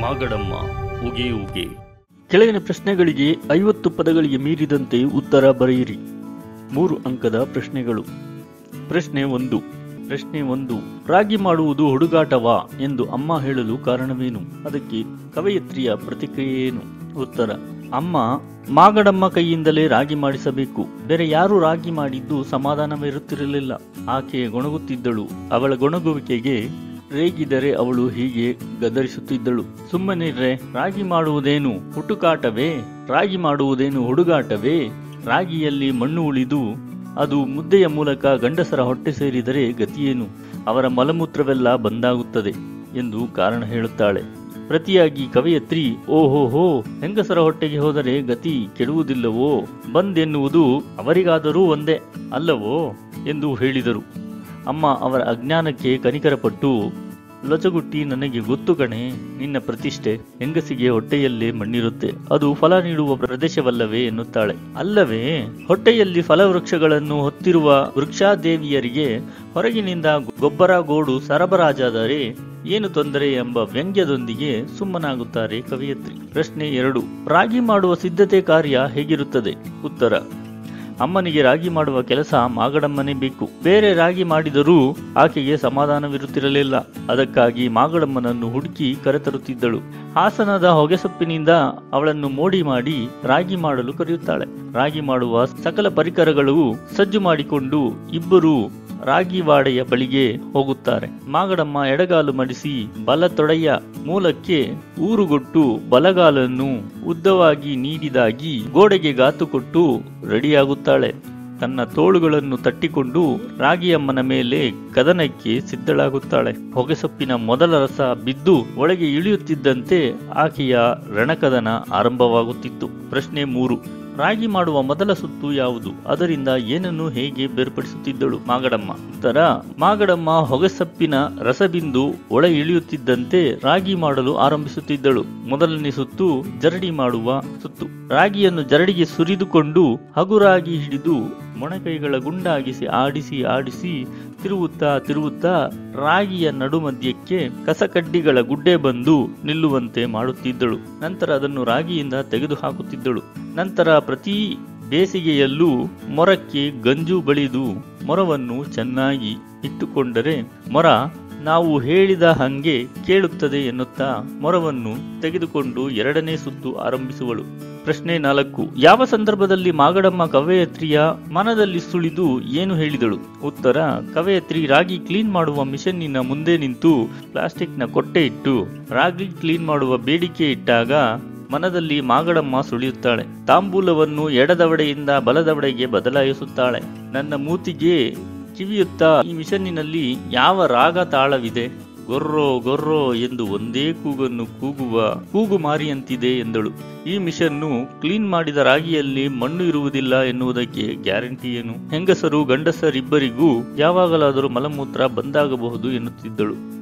ಮಾಗಡಮ್ಮ, ಉಗೆ ಉಗೆ. ಕೆಳಗಿನ ಪ್ರಶ್ನೆಗಳಿಗೆ ಐವತ್ತು ಪದಗಳಿಗೆ ಮೀರಿದಂತೆ ಉತ್ತರ ಬರೆಯಿರಿ. ಮೂರು ಅಂಕದ ಪ್ರಶ್ನೆಗಳು. ಪ್ರಶ್ನೆ ಒಂದು. ಪ್ರಶ್ನೆ ಒಂದು. ರಾಗಿ ಮಾಡುವುದು ಹುಡುಗಾಟವಾ ಎಂದು ಅಮ್ಮ ಹೇಳಲು ಕಾರಣವೇನು? ಅದಕ್ಕೆ ಕವಯತ್ರಿಯ ಪ್ರತಿಕ್ರಿಯೆ ಏನು? ಉತ್ತರ. ಅಮ್ಮ, ಮಾಗಡಮ್ಮ ಕೈಯಿಂದಲೇ ರಾಗಿ ಮಾಡಿಸಬೇಕು. ಬೇರೆ ಯಾರು ರಾಗಿ ಮಾಡಿದ್ದು ಸಮಾಧಾನವಿರುತ್ತಿರಲಿಲ್ಲ. ಆಕೆ ಗೊಣಗುತ್ತಿದ್ದಳು. ಅವಳ ಗೊಣಗುವಿಕೆಗೆ ರೇಗಿದರೆ ಅವಳು ಹೀಗೆ ಗದರಿಸುತ್ತಿದ್ದಳು. ಸುಮ್ಮನಿರ್ರೆ ರಾಗಿ ಮಾಡುವುದೇನು? ಹುಟುಕಾಟವೇ ರಾಗಿ ಮಾಡುವುದೇನು ಹುಡುಗಾಟವೇ? ರಾಗಿಯಲ್ಲಿ ಮಣ್ಣು ಉಳಿದು ಅದು ಮುದ್ದೆಯ ಮೂಲಕ ಗಂಡಸರ ಹೊಟ್ಟೆ ಸೇರಿದರೆ ಗತಿಯೇನು? ಅವರ ಮಲಮೂತ್ರವೆಲ್ಲ ಬಂದಾಗುತ್ತದೆ ಎಂದು ಕಾರಣ ಹೇಳುತ್ತಾಳೆ. ಪ್ರತಿಯಾಗಿ ಕವಯತ್ರಿ, ಓಹೋಹೋ, ಹೆಂಗಸರ ಹೊಟ್ಟೆಗೆ ಹೋದರೆ ಗತಿ ಕೆಡುವುದಿಲ್ಲವೋ? ಬಂದೆನ್ನುವುದು ಅವರಿಗಾದರೂ ಒಂದೇ, ಅಲ್ಲವೋ? ಎಂದು ಹೇಳಿದರು. ಅಮ್ಮ ಅವರ ಅಜ್ಞಾನಕ್ಕೆ ಕನಿಕರಪಟ್ಟು, ಲಜಗುಟ್ಟಿ, ನನಗೆ ಗೊತ್ತು ಕಣೆ, ನಿನ್ನ ಪ್ರತಿಷ್ಠೆ ಹೆಂಗಸಿಗೆ ಹೊಟ್ಟೆಯಲ್ಲೇ ಮಣ್ಣಿರುತ್ತೆ. ಅದು ಫಲ ನೀಡುವ ಪ್ರದೇಶವಲ್ಲವೇ ಎನ್ನುತ್ತಾಳೆ. ಅಲ್ಲವೇ, ಹೊಟ್ಟೆಯಲ್ಲಿ ಫಲವೃಕ್ಷಗಳನ್ನು ಹೊತ್ತಿರುವ ವೃಕ್ಷಾದೇವಿಯರಿಗೆ ಹೊರಗಿನಿಂದ ಗೊಬ್ಬರ ಗೋಡು ಸರಬರಾಜಾದರೆ ಏನು ತೊಂದರೆ ಎಂಬ ವ್ಯಂಗ್ಯದೊಂದಿಗೆ ಸುಮ್ಮನಾಗುತ್ತಾರೆ ಕವಿಯತ್ರಿ. ಪ್ರಶ್ನೆ ಎರಡು. ರಾಗಿ ಮಾಡುವ ಸಿದ್ಧತೆ ಕಾರ್ಯ ಹೇಗಿರುತ್ತದೆ? ಉತ್ತರ. ಅಮ್ಮನಿಗೆ ರಾಗಿ ಮಾಡುವ ಕೆಲಸ ಮಾಗಡಮ್ಮನೇ ಬೇಕು. ಬೇರೆ ರಾಗಿ ಮಾಡಿದರೂ ಆಕೆಗೆ ಸಮಾಧಾನವಿರುತ್ತಿರಲಿಲ್ಲ. ಅದಕ್ಕಾಗಿ ಮಾಗಡಮ್ಮನನ್ನು ಹುಡುಕಿ ಕರೆತರುತ್ತಿದ್ದಳು. ಹಾಸನದ ಹೊಗೆಸೊಪ್ಪಿನಿಂದ ಅವಳನ್ನು ಮೋಡಿ ಮಾಡಿ ರಾಗಿ ಮಾಡಲು ಕರೆಯುತ್ತಾಳೆ. ರಾಗಿ ಮಾಡುವ ಸಕಲ ಪರಿಕರಗಳು ಸಜ್ಜು ಮಾಡಿಕೊಂಡು ಇಬ್ಬರು ರಾಗಿವಾಡೆಯ ಬಳಿಗೆ ಹೋಗುತ್ತಾರೆ. ಮಾಗಡಮ್ಮ ಎಡಗಾಲು ಮಡಿಸಿ ಬಲ ತೊಡೆಯ ಮೂಲಕ್ಕೆ ಊರುಗೊಟ್ಟು ಬಲಗಾಲನ್ನು ಉದ್ದವಾಗಿ ನೀಡಿದಾಗಿ ಗೋಡೆಗೆ ಗಾತು ಕೊಟ್ಟು ರೆಡಿಯಾಗುತ್ತಾಳೆ. ತನ್ನ ತೋಳುಗಳನ್ನು ತಟ್ಟಿಕೊಂಡು ರಾಗಿಯಮ್ಮನ ಮೇಲೆ ಕದನಕ್ಕೆ ಸಿದ್ಧಳಾಗುತ್ತಾಳೆ. ಹೊಗೆಸೊಪ್ಪಿನ ಮೊದಲ ರಸ ಬಿದ್ದು ಒಳಗೆ ಇಳಿಯುತ್ತಿದ್ದಂತೆ ಆಕೆಯ ರಣಕದನ ಆರಂಭವಾಗುತ್ತಿತ್ತು. ಪ್ರಶ್ನೆ ಮೂರು. ರಾಗಿ ಮಾಡುವ ಮೊದಲ ಸುತ್ತು ಯಾವುದು? ಅದರಿಂದ ಏನನ್ನು ಹೇಗೆ ಬೇರ್ಪಡಿಸುತ್ತಿದ್ದಳು ಮಾಗಡಮ್ಮ? ಉತ್ತರ, ಮಾಗಡಮ್ಮ ಹೊಗೆಸಪ್ಪಿನ ರಸಬಿಂದು ಒಳ ಇಳಿಯುತ್ತಿದ್ದಂತೆ ರಾಗಿ ಮಾಡಲು ಆರಂಭಿಸುತ್ತಿದ್ದಳು. ಮೊದಲನೇ ಸುತ್ತು ಜರಡಿ ಮಾಡುವ ಸುತ್ತು. ರಾಗಿಯನ್ನು ಜರಡಿಗೆ ಸುರಿದುಕೊಂಡು ಹಗುರಾಗಿ ಹಿಡಿದು ಮೊಣಕೈಗಳ ಗುಂಡಾಗಿಸಿ ಆಡಿಸಿ ಆಡಿಸಿ ತಿರುವುತ್ತಾ ತಿರುವುತ್ತಾ ರಾಗಿಯ ನಡುಮಧ್ಯಕ್ಕೆ ಕಸಕಡ್ಡಿಗಳ ಗುಡ್ಡೆ ಬಂದು ನಿಲ್ಲುವಂತೆ ಮಾಡುತ್ತಿದ್ದಳು. ನಂತರ ಅದನ್ನು ರಾಗಿಯಿಂದ ತೆಗೆದು ಹಾಕುತ್ತಿದ್ದಳು ನಂತರ ಪ್ರತಿ ಬೇಸಿಗೆಯಲ್ಲೂ ಮೊರಕ್ಕೆ ಗಂಜು ಬಳಿದು ಮೊರವನ್ನು ಚೆನ್ನಾಗಿ ಇಟ್ಟುಕೊಂಡರೆ ಮೊರ ನಾವು ಹೇಳಿದ ಹಂಗೆ ಕೇಳುತ್ತದೆ ಎನ್ನುತ್ತಾ ಮೊರವನ್ನು ತೆಗೆದುಕೊಂಡು ಎರಡನೇ ಸುತ್ತು ಆರಂಭಿಸುವಳು. ಪ್ರಶ್ನೆ ನಾಲ್ಕು, ಯಾವ ಸಂದರ್ಭದಲ್ಲಿ ಮಾಗಡಮ್ಮ ಕವಯತ್ರಿಯ ಮನದಲ್ಲಿ ಸುಳಿದು ಏನು ಹೇಳಿದಳು? ಉತ್ತರ, ಕವಯತ್ರಿ ರಾಗಿ ಕ್ಲೀನ್ ಮಾಡುವ ಮಿಷನ್ನಿನ ಮುಂದೆ ನಿಂತು ಪ್ಲಾಸ್ಟಿಕ್ನ ಕೊಟ್ಟೆ ಇಟ್ಟು ರಾಗಿ ಕ್ಲೀನ್ ಮಾಡುವ ಬೇಡಿಕೆ ಇಟ್ಟಾಗ ಮನದಲ್ಲಿ ಮಾಗಡಮ್ಮ ಸುಳಿಯುತ್ತಾಳೆ. ತಾಂಬೂಲವನ್ನು ಎಡದವಡೆಯಿಂದ ಬಲದವಡೆಗೆ ಬದಲಾಯಿಸುತ್ತಾಳೆ. ನನ್ನ ಮೂತಿಗೆ ಕಿವಿಯುತ್ತಾ ಈ ಮಿಷನ್ನಿನಲ್ಲಿ ಯಾವ ರಾಗ ತಾಳವಿದೆ? ಗೊರ್ರೋ ಗೊರ್ರೋ ಎಂದು ಒಂದೇ ಕೂಗನ್ನು ಕೂಗುವ, ಕೂಗು ಮಾರಿಯಂತಿದೆ ಎಂದಳು. ಈ ಮಿಷನ್ನು ಕ್ಲೀನ್ ಮಾಡಿದ ರಾಗಿಯಲ್ಲಿ ಮಣ್ಣು ಇರುವುದಿಲ್ಲ ಎನ್ನುವುದಕ್ಕೆ ಗ್ಯಾರಂಟಿ ಏನು? ಹೆಂಗಸರು ಗಂಡಸರಿಬ್ಬರಿಗೂ ಯಾವಾಗಲಾದರೂ ಮಲಮೂತ್ರ ಬಂದಾಗಬಹುದು ಎನ್ನುತ್ತಿದ್ದಳು.